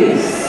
Please.